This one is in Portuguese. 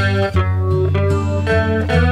Música